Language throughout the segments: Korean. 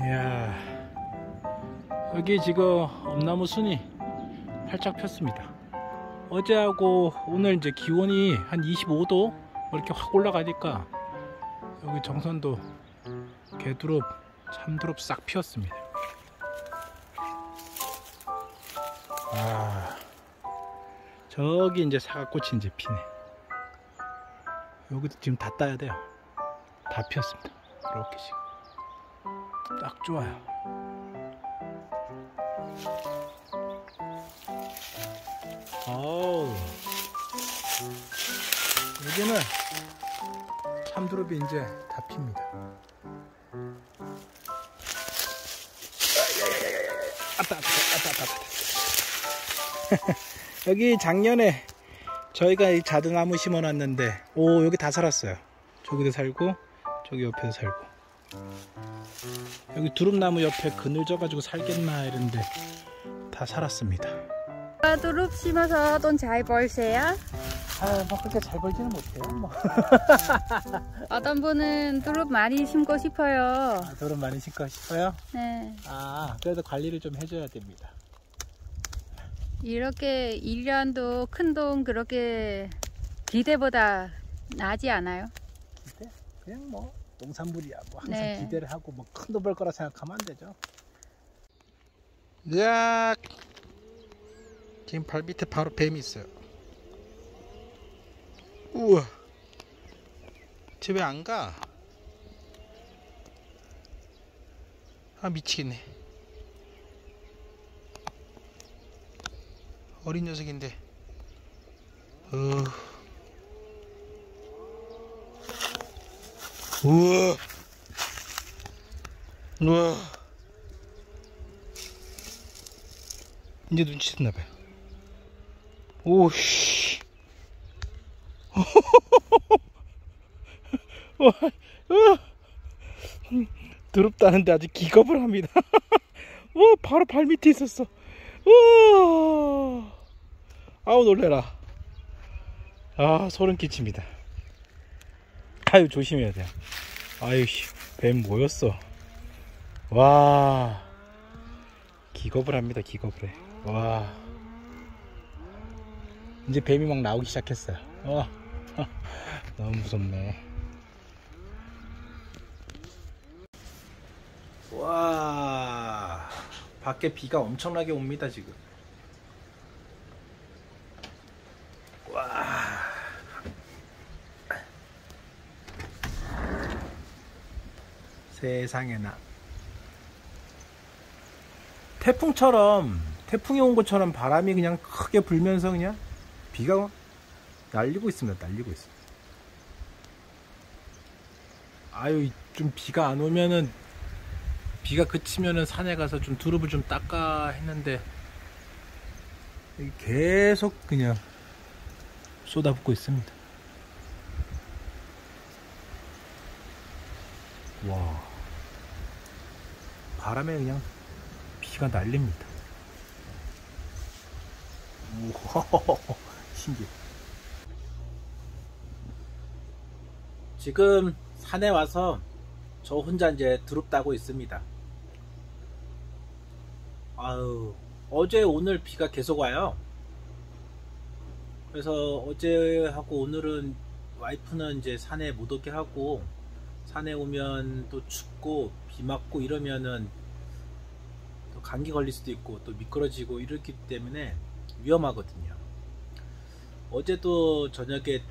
이야 여기 지금 엄나무 순이 활짝 폈습니다. 어제하고 오늘 이제 기온이 한 25도 이렇게 확 올라가니까 여기 정선도 개두릅 참두릅 싹 피었습니다. 아 저기 이제 사과꽃이 이제 피네. 여기도 지금 다 따야 돼요. 다 피었습니다 이렇게 지금 딱 좋아요. 어우, 여기는 참두릅이 이제 다 핍니다. 아따, 아따, 아따, 아따. 여기 작년에 저희가 이 자두나무 심어놨는데, 오, 여기 다 살았어요. 저기도 살고, 저기 옆에도 살고. 여기 두릅나무 옆에 그늘 져가지고 살겠나 이런데 다 살았습니다. 두릅 심어서 돈 잘 벌세요? 아, 뭐 그렇게 잘 벌지는 못해요. 뭐. 어떤 분은 두릅 많이 심고 싶어요. 아, 두릅 많이 심고 싶어요? 네. 아, 그래도 관리를 좀 해줘야 됩니다. 이렇게 1년도 큰 돈 그렇게 기대보다 나지 않아요? 기대? 그냥 뭐 농산물이야. 뭐 항상 네. 기대를 하고 뭐 큰 돈 벌 거라 생각하면 안 되죠. 야, 지금 발 밑에 바로 뱀이 있어요. 우와, 쟤왜안 가? 아 미치겠네. 어린 녀석인데. 어. 우와. 우와. 이제 눈치챘나봐요. 오씨. 와, 우와. 더럽다는데 아주 기겁을 합니다. 와, 바로 발 밑에 있었어. 우와. 아우, 놀래라. 아, 소름 끼칩니다. 아유, 조심해야 돼요. 아유, 씨, 뱀 뭐였어? 와. 기겁을 합니다, 기겁을 해. 와. 이제 뱀이 막 나오기 시작했어요. 와. 너무 무섭네. 와. 밖에 비가 엄청나게 옵니다, 지금. 와. 세상에나. 태풍처럼, 태풍이 온 것처럼 바람이 그냥 크게 불면서 그냥 비가 날리고 있습니다. 날리고 있습니다. 아유, 좀 비가 안 오면은, 비가 그치면은 산에 가서 좀 두릅을 좀 닦아 했는데, 계속 그냥 쏟아붓고 있습니다. 와. 바람에 그냥 비가 날립니다. 우와, 신기해. 지금 산에 와서 저 혼자 이제 두릅 따고 있습니다. 아유, 어제 오늘 비가 계속 와요. 그래서 어제하고 오늘은 와이프는 이제 산에 못 오게 하고 산에 오면 또 춥고 비 맞고 이러면은 또 감기 걸릴 수도 있고 또 미끄러지고 이렇기 때문에 위험하거든요. 어제도 저녁에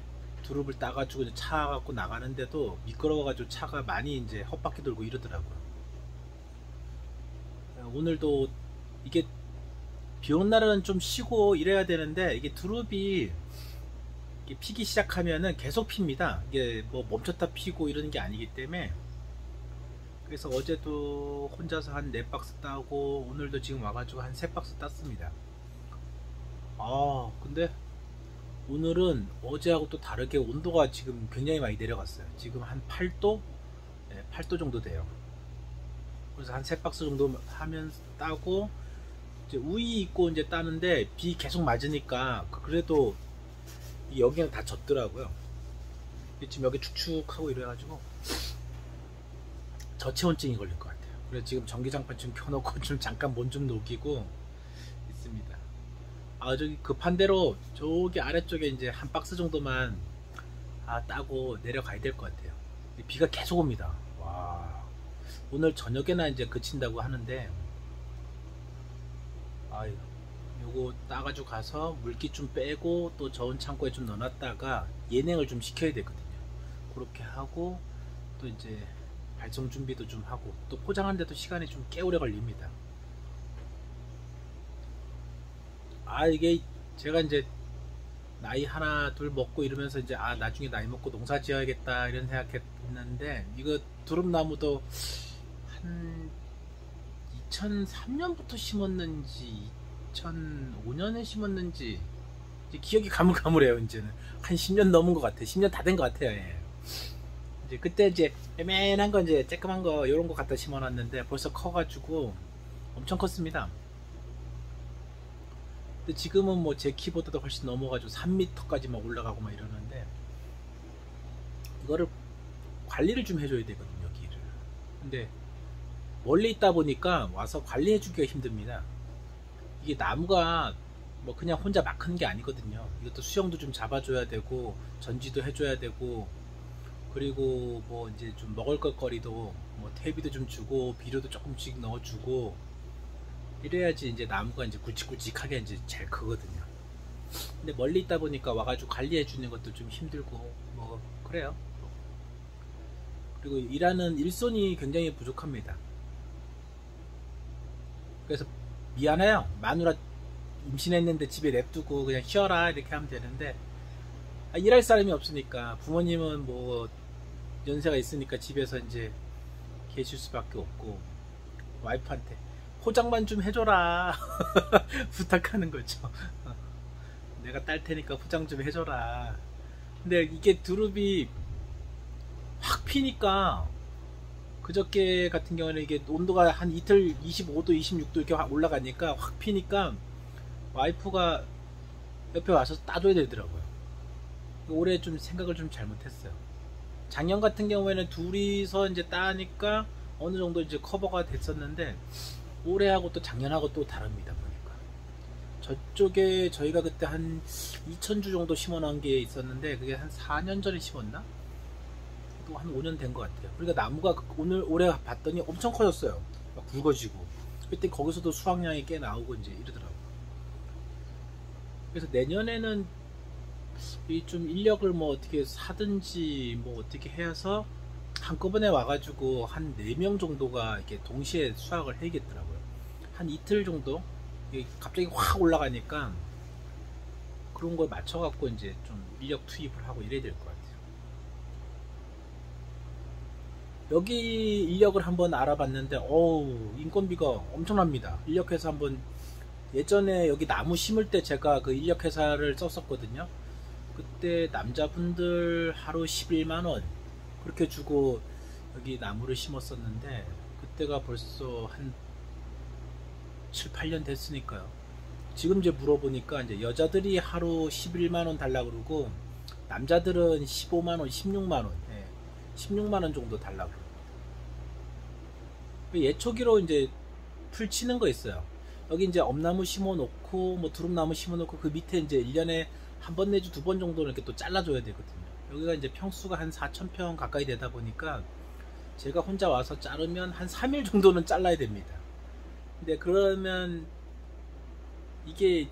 두릅을 따가지고 차 갖고 나가는데도 미끄러워가지고 차가 많이 이제 헛바퀴 돌고 이러더라고요. 오늘도 이게 비 오는 날은 좀 쉬고 이래야 되는데 이게 두릅이 피기 시작하면은 계속 핍니다. 이게 뭐 멈췄다 피고 이러는 게 아니기 때문에 그래서 어제도 혼자서 한 4박스 따고 오늘도 지금 와가지고 한 3박스 땄습니다. 아 근데 오늘은 어제하고 또 다르게 온도가 지금 굉장히 많이 내려갔어요. 지금 한 8도? 네, 8도 정도 돼요. 그래서 한 3박스 정도 하면 따고 이제 우이 있고 이제 따는데 비 계속 맞으니까 그래도 여기는 다 젖더라고요. 지금 여기 축축하고 이래가지고 저체온증이 걸릴 것 같아요. 그래서 지금 전기장판 좀 켜놓고 좀 잠깐 몸 좀 녹이고 있습니다. 아 저기 급한 대로 저기 아래쪽에 이제 한 박스 정도만 아 따고 내려가야 될 것 같아요. 비가 계속 옵니다. 와 오늘 저녁에나 이제 그친다고 하는데 아 요거 따가지고 가서 물기 좀 빼고 또 저온 창고에 좀 넣어놨다가 예냉을 좀 시켜야 되거든요. 그렇게 하고 또 이제 발송 준비도 좀 하고 또 포장하는데도 시간이 좀 꽤 오래 걸립니다. 아 이게 제가 이제 나이 하나 둘 먹고 이러면서 이제 아 나중에 나이 먹고 농사 지어야겠다 이런 생각했는데 이거 두릅나무도 한 2003년부터 심었는지 2005년에 심었는지 기억이 가물가물해요 이제는. 한 10년 넘은 것 같아 10년 다 된 것 같아요 예. 이제 그때 이제 애매한 거 이제 쬐끄만 거 이런 거 갖다 심어놨는데 벌써 커가지고 엄청 컸습니다. 근데 지금은 뭐 제 키보다도 훨씬 넘어가지고 3m까지 막 올라가고 막 이러는데 이거를 관리를 좀 해줘야 되거든요 여기를. 근데 멀리 있다 보니까 와서 관리해주기가 힘듭니다 이게 나무가 뭐 그냥 혼자 막 크는 게 아니거든요. 이것도 수영도 좀 잡아줘야 되고 전지도 해줘야 되고 그리고 뭐 이제 좀 먹을 것거리도 뭐 퇴비도 좀 주고 비료도 조금씩 넣어주고 이래야지 이제 나무가 이제 굵직굵직하게 이제 잘 크거든요. 근데 멀리 있다 보니까 와가지고 관리해 주는 것도 좀 힘들고 뭐 그래요. 그리고 일하는 일손이 굉장히 부족합니다. 그래서 미안해요. 마누라 임신했는데 집에 냅두고 그냥 쉬어라 이렇게 하면 되는데 아, 일할 사람이 없으니까 부모님은 뭐 연세가 있으니까 집에서 이제 계실 수밖에 없고 와이프한테 포장만 좀 해줘라 부탁하는 거죠. 내가 딸 테니까 포장 좀 해줘라. 근데 이게 두릅이 확 피니까 그저께 같은 경우는 이게 온도가 한 이틀 25도, 26도 이렇게 올라가니까 확 피니까 와이프가 옆에 와서 따줘야 되더라고요. 올해 좀 생각을 좀 잘못했어요. 작년 같은 경우에는 둘이서 이제 따니까 어느 정도 이제 커버가 됐었는데 올해하고 또 작년하고 또 다릅니다 보니까 저쪽에 저희가 그때 한 2,000주 정도 심어 놓은 게 있었는데 그게 한 4년 전에 심었나? 한 5년 된 것 같아요. 그러니까 나무가 오늘 올해 봤더니 엄청 커졌어요. 막 굵어지고. 그때 거기서도 수확량이 꽤 나오고 이제 이러더라고요. 그래서 내년에는 이 좀 인력을 뭐 어떻게 사든지 뭐 어떻게 해서 한꺼번에 와가지고 한 4명 정도가 이렇게 동시에 수확을 해야겠더라고요. 한 이틀 정도? 갑자기 확 올라가니까 그런 걸 맞춰갖고 이제 좀 인력 투입을 하고 이래야 될 것 같아요. 여기 인력을 한번 알아봤는데 어우 인건비가 엄청납니다. 인력회사 한번 예전에 여기 나무 심을 때 제가 그 인력회사를 썼었거든요. 그때 남자분들 하루 11만원 그렇게 주고 여기 나무를 심었었는데 그때가 벌써 한 7, 8년 됐으니까요. 지금 이제 물어보니까 이제 여자들이 하루 11만원 달라 그러고 남자들은 15만원 16만원 16만원 정도 달라고. 예초기로 이제 풀 치는 거 있어요. 여기 이제 엄나무 심어 놓고 뭐 두릅나무 심어 놓고 그 밑에 이제 1년에 한 번 내지 두 번 정도는 이렇게 또 잘라줘야 되거든요. 여기가 이제 평수가 한 4천평 가까이 되다 보니까 제가 혼자 와서 자르면 한 3일 정도는 잘라야 됩니다. 근데 그러면 이게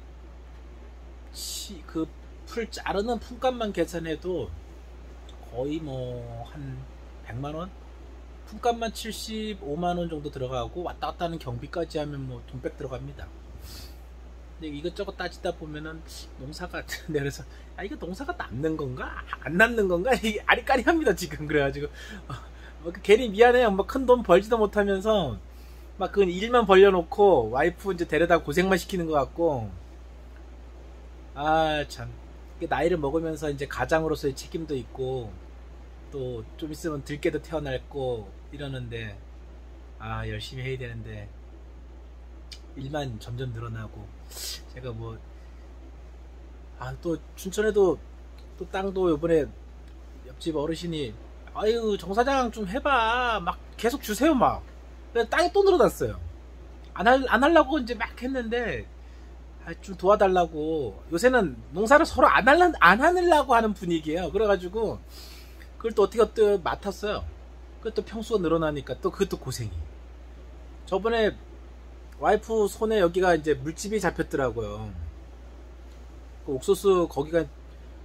그 풀 자르는 품값만 계산해도 거의 뭐 한 100만원? 품값만 75만원 정도 들어가고 왔다 갔다 하는 경비까지 하면 뭐 돈 백 들어갑니다. 근데 이것저것 따지다 보면은 농사가 내가 그래서 아 이거 농사가 남는 건가? 안 남는 건가? 아리까리합니다 지금. 그래가지고. 어, 뭐그 괜히 미안해요 뭐 큰 돈 벌지도 못하면서 막 그 일만 벌려놓고 와이프 이제 데려다 고생만 시키는 것 같고. 아참. 나이를 먹으면서 이제 가장으로서의 책임도 있고 또 좀 있으면 들깨도 태어날 거 이러는데 아 열심히 해야 되는데 일만 점점 늘어나고 제가 뭐 아 또 춘천에도 또 땅도 요번에 옆집 어르신이 아유 정 사장 좀 해봐. 막 계속 주세요 막. 땅이 또 늘어났어요. 안, 할, 안 하려고 이제 막 했는데 아, 좀 도와달라고. 요새는 농사를 서로 안, 할라, 안 하려고 하는 분위기예요. 그래가지고 그걸 또 어떻게 또 맡았어요 그것도 평수가 늘어나니까 또 그것도 고생이 저번에 와이프 손에 여기가 이제 물집이 잡혔더라고요 그 옥수수 거기가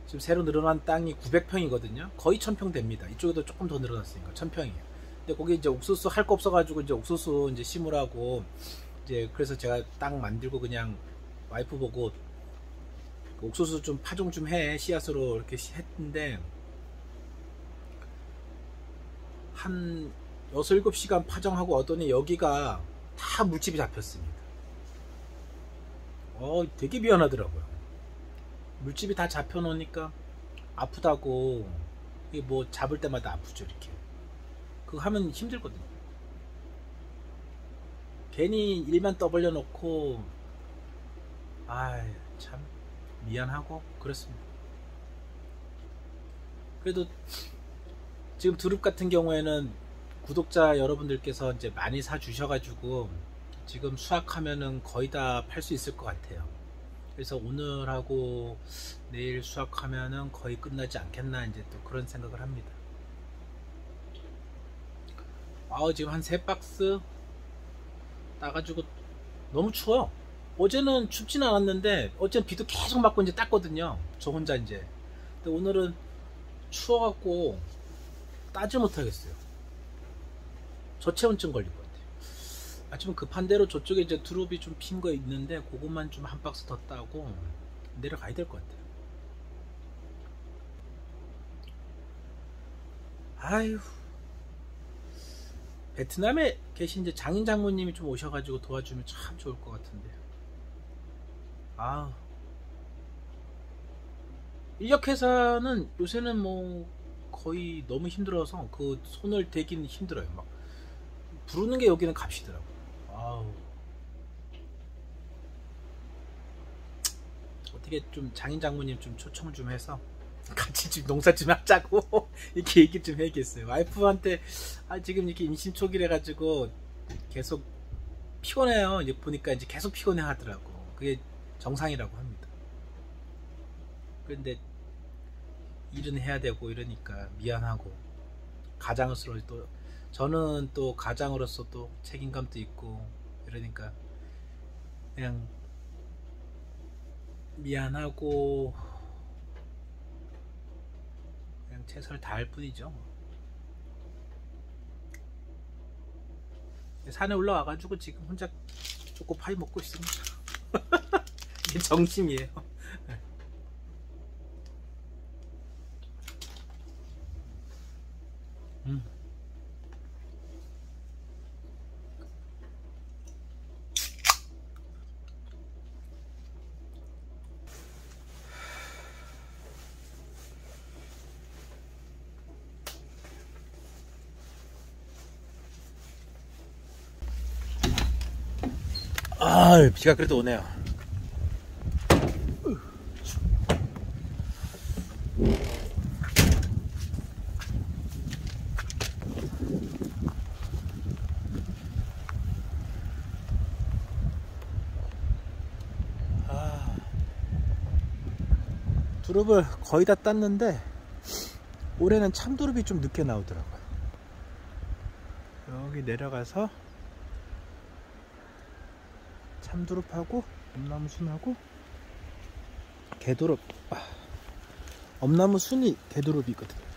지금 새로 늘어난 땅이 900평이거든요. 거의 1000평 됩니다. 이쪽에도 조금 더 늘어났으니까 1000평이에요. 근데 거기 이제 옥수수 할 거 없어가지고 이제 옥수수 이제 심으라고 이제 그래서 제가 땅 만들고 그냥 와이프 보고 그 옥수수 좀 파종 좀 해 씨앗으로 이렇게 했는데 한 6, 7시간 파종하고 얻더니 여기가 다 물집이 잡혔습니다. 어, 되게 미안하더라고요. 물집이 다 잡혀 놓으니까 아프다고 이게 뭐 잡을 때마다 아프죠 이렇게 그거 하면 힘들거든요 괜히 일만 떠벌려 놓고 아 참 미안하고 그렇습니다 그래도 지금 두릅 같은 경우에는 구독자 여러분들께서 이제 많이 사 주셔가지고 지금 수확하면은 거의 다 팔 수 있을 것 같아요 그래서 오늘하고 내일 수확하면은 거의 끝나지 않겠나 이제 또 그런 생각을 합니다. 아우 지금 한 세 박스 따가지고 너무 추워요. 어제는 춥진 않았는데 어제는 비도 계속 맞고 이제 땄거든요. 저 혼자 이제. 근데 오늘은 추워갖고 따지 못하겠어요. 저체온증 걸리고. 아침 급한 대로 저쪽에 이제 두릅이 좀 핀 거 있는데 그것만 좀 한 박스 더 따고 내려가야 될 것 같아요. 아유 베트남에 계신 이제 장인 장모님이 좀 오셔가지고 도와주면 참 좋을 것 같은데. 아 인력회사는 요새는 뭐 거의 너무 힘들어서 그 손을 대기는 힘들어요. 막 부르는 게 여기는 값이더라고. 아우. 어떻게 좀 장인 장모님 좀 초청을 좀 해서 같이 좀 농사 좀 하자고 이렇게 얘기 좀 해야겠어요. 와이프한테 아 지금 이렇게 임신 초기래 가지고 계속 피곤해요. 이제 보니까 이제 계속 피곤해 하더라고. 그게 정상이라고 합니다. 그런데 일은 해야 되고 이러니까 미안하고 가장으로서 또 저는 또 가장으로서 또 책임감도 있고 이러니까 그냥 미안하고 그냥 최선을 다할 뿐이죠. 산에 올라와 가지고 지금 혼자 초코파이 먹고 있습니다. 이게 정심이에요. 음. 아, 비가 그래도 오네요. 아, 두릅을 거의 다 땄는데 올해는 참두릅이 좀 늦게 나오더라고요. 여기 내려가서 참두릅하고 엄나무 순하고 개도릅 아, 엄나무 순이 개도릅이거든 으,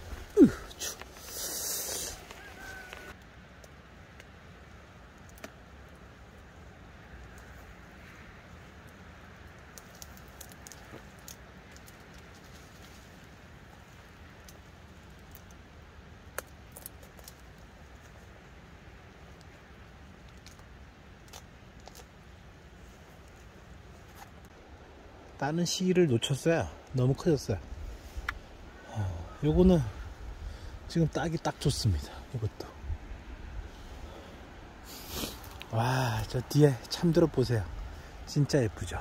따는 시기를 놓쳤어요. 너무 커졌어요. 어, 요거는 지금 따기 딱 좋습니다. 이것도. 와 저 뒤에 참들어 보세요. 진짜 예쁘죠?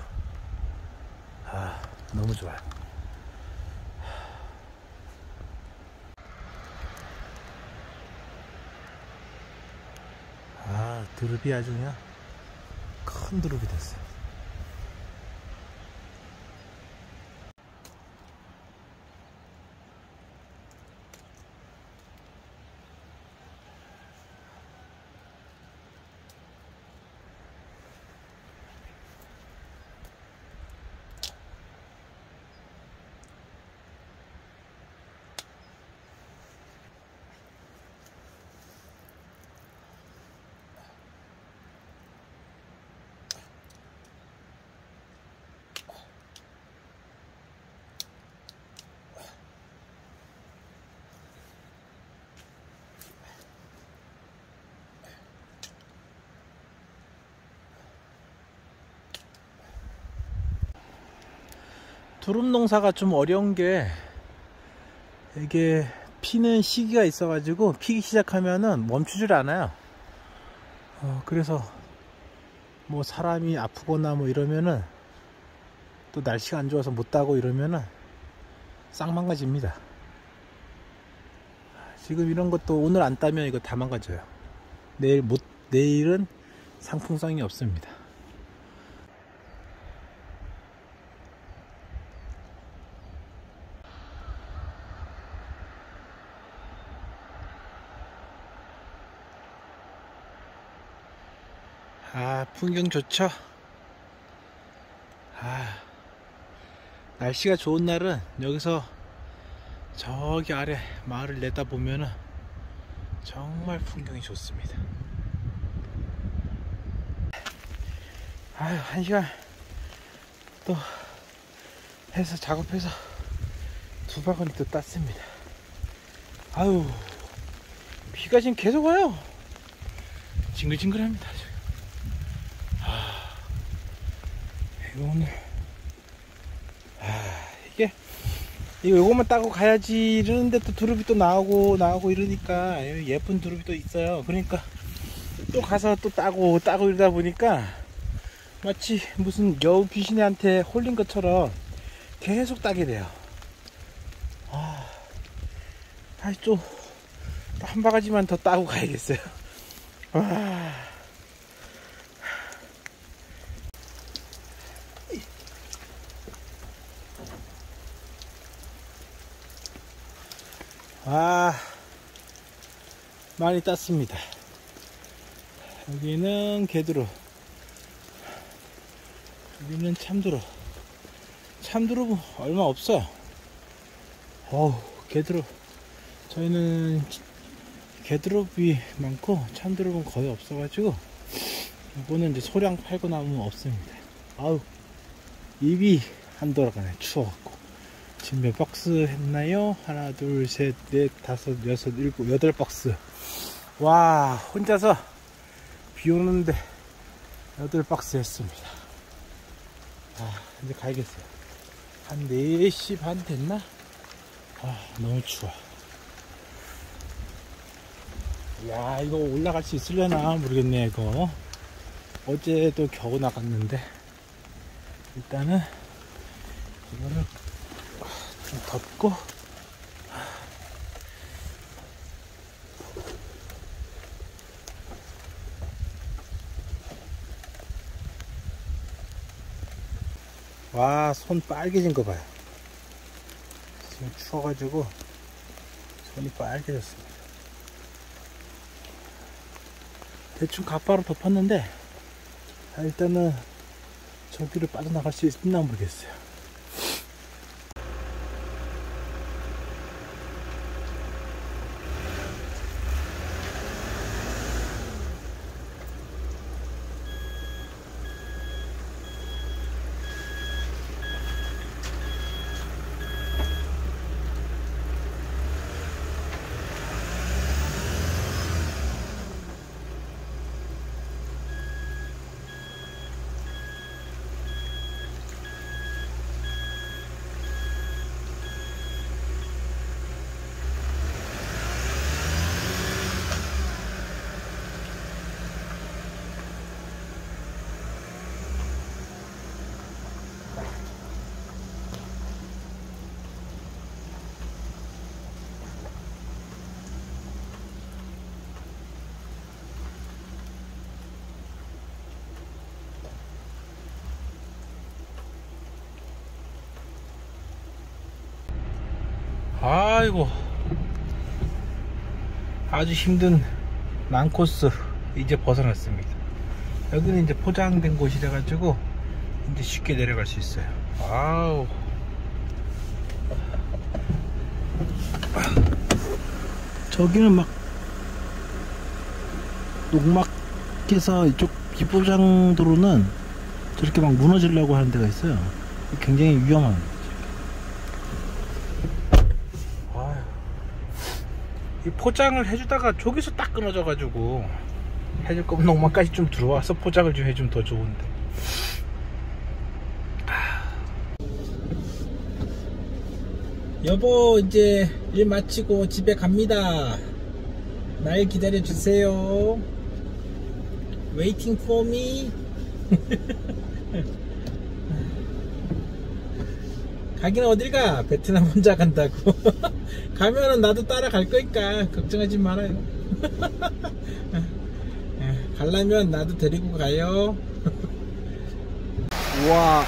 아 너무 좋아요. 아 드루비 아주 그냥 큰 드루비 됐어요. 두릅 농사가 좀 어려운 게 이게 피는 시기가 있어 가지고 피기 시작하면은 멈추질 않아요. 어, 그래서 뭐 사람이 아프거나 뭐 이러면은 또 날씨가 안 좋아서 못 따고 이러면은 싹 망가집니다. 지금 이런 것도 오늘 안 따면 이거 다 망가져요. 내일 못 내일은 상품성이 없습니다. 아, 풍경 좋죠? 아, 날씨가 좋은 날은 여기서 저기 아래 마을을 내다보면은 정말 풍경이 좋습니다. 아유, 한 시간 또 해서 작업해서 두 바구니 또 땄습니다. 아유, 비가 지금 계속 와요. 징글징글합니다. 지금. 이거 오늘. 아 이게 이거 요것만 따고 가야지 이러는데 또 두릅이 또 나오고 나오고 이러니까 예쁜 두릅이 또 있어요. 그러니까 또 가서 또 따고 따고 이러다 보니까 마치 무슨 여우 귀신한테 홀린 것처럼 계속 따게 돼요. 아 다시 또한 바가지만 더 따고 가야겠어요. 아 아, 많이 땄습니다. 여기는 개두루. 여기는 참두루. 참두루 얼마 없어요. 어우, 개두루. 저희는 개두릅이 많고 참두릅은 거의 없어가지고 이거는 이제 소량 팔고 나면 없습니다. 아우, 입이 안 돌아가네. 추워갖고. 지금 몇 박스 했나요? 하나, 둘, 셋, 넷, 다섯, 여섯, 일곱, 여덟 박스. 와, 혼자서 비 오는데 여덟 박스 했습니다. 아, 이제 가야겠어요. 한 4시 반 됐나? 아, 너무 추워. 야, 이거 올라갈 수 있으려나 모르겠네, 이거. 어제도 겨우 나갔는데. 일단은, 이거를 좀 덮고. 와 손 빨개진 거 봐요. 지금 추워가지고 손이 빨개졌습니다. 대충 가파로 덮었는데 아, 일단은 저기를 빠져나갈 수 있나 모르겠어요 아이고. 아주 힘든 난코스 이제 벗어났습니다. 여기는 이제 포장된 곳이라 가지고 이제 쉽게 내려갈 수 있어요. 아우. 저기는 막 녹막해서 이쪽 비포장 도로는 저렇게 막 무너지려고 하는 데가 있어요. 굉장히 아휴. 이 포장을 해주다가 저기서 딱 끊어져 가지고 해줄 거면 농막까지 좀 들어와서 포장을 좀 해주면 더 좋은데. 여보 이제 일 마치고 집에 갑니다. 날 기다려 주세요. For me 가기는 어딜 가? 베트남 혼자 간다고. 가면은 나도 따라갈 거니까 걱정하지 말아요. 예, 가려면 나도 데리고 가요. 우와,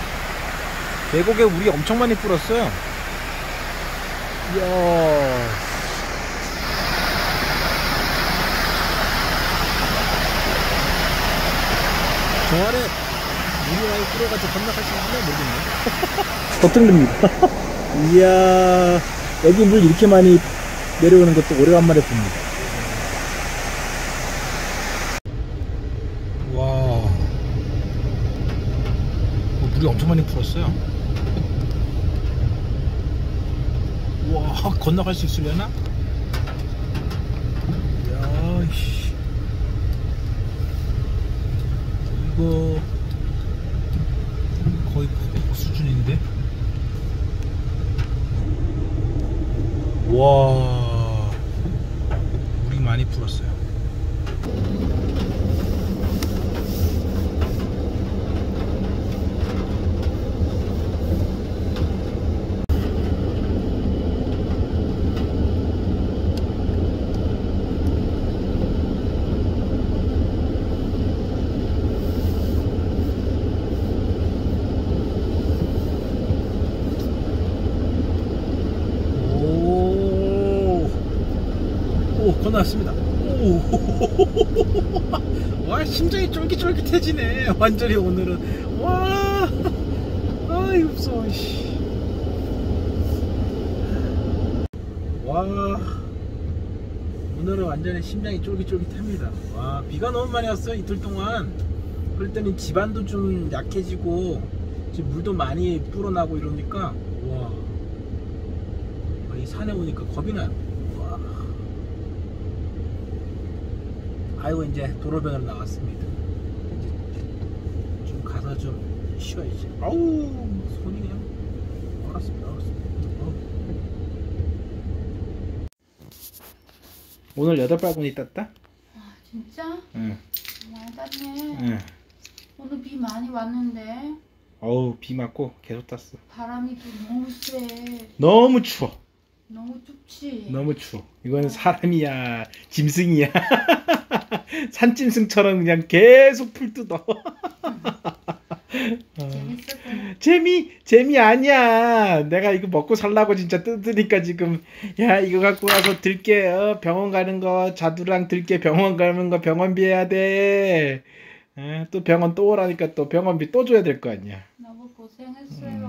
계곡에 물이 엄청 많이 불었어요. 이야. 저 아래 불어가지고 건너갈 수 있나 모르겠네. 걱정됩니다. 이야, 여기 물 이렇게 많이 내려오는 것도 오래간만에 봅니다. 와, 어, 물이 엄청 많이 불었어요. 와, 건너갈 수 있으려나? 이야, 씨. 이거 수준인데? 와 물이 많이 불었어요 오, 오 건너왔습니다. 오, 와 심장이 쫄깃쫄깃해지네. 완전히 오늘은 와, 아이 무서워. 씨. 와, 오늘은 완전히 심장이 쫄깃쫄깃합니다. 와, 비가 너무 많이 왔어요 이틀 동안. 그랬더니 집안도 좀 약해지고 지금 물도 많이 불어나고 이러니까 와. 이 산에 오니까 겁이 나요. 와. 아이고 이제 도로변으로 나왔습니다. 이제 좀 가서 좀 쉬어야지. 아우 손이 그냥 얼었습니다. 얼었습니다. 어. 오늘 여덟 바구니 땄다? 아 진짜? 응. 많이 땄네. 응. 오늘 비 많이 왔는데 어우 비 맞고 계속 땄어. 바람이 또 너무 세. 너무 추워. 너무 춥지. 너무 추워. 이거는 사람이야, 짐승이야. 산짐승처럼 그냥 계속 풀 뜯어. 재밌었군. 재미 재미 아니야. 내가 이거 먹고 살라고 진짜 뜯으니까 지금 야 이거 갖고 와서 들게 어, 병원 가는 거 자두랑 들게 병원 가는 거 병원비 해야 돼. 어, 또 병원 또 오라니까 또 병원비 또 줘야 될 거 아니야. 너무 고생했어요.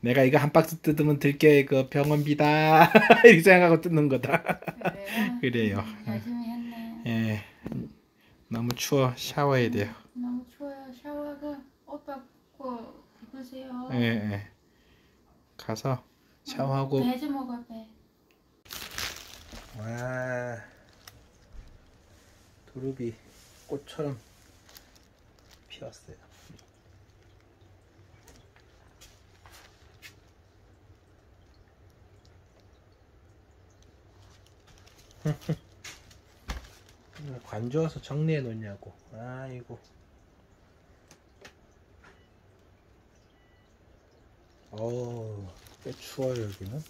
음. 내가 이거 한 박스 뜯으면 들게 그 병원비다 이렇게 생각하고 뜯는 거다. 그래요? 그래요. 열심히 했네. 예. 너무 추워 샤워해야 돼요. 너무 추워요. 샤워가 옷 벗고 입으세요. 예, 예. 가서 샤워하고 배지 먹어 배. 와 두릅이 꽃처럼 피었어요. 관주어서 정리해 놓냐고. 아이고. 어우, 꽤 추워요, 여기는.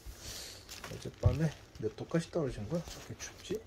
어젯밤에 몇 도까지 떨어진 거야? 왜 이렇게 춥지?